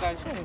感谢。你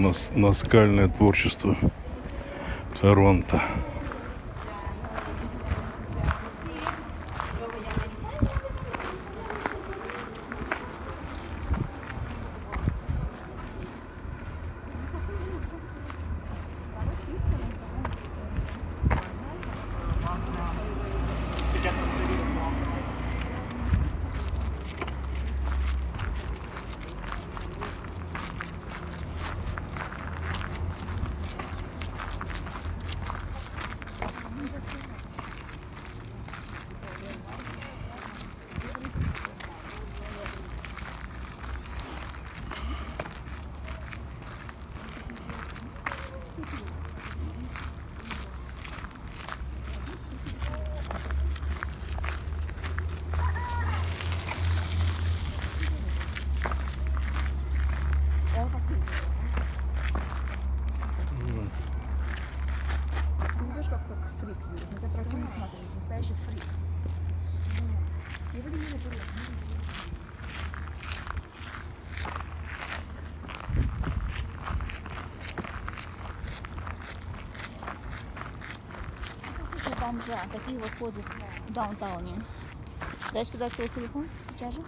нас- наскальное творчество Торонто. Противно смотрим. Настоящий фрик. Не выгляди бурят. бомжа. Такие вот ходят в даунтауне. Дай сюда свой телефон сейчас же.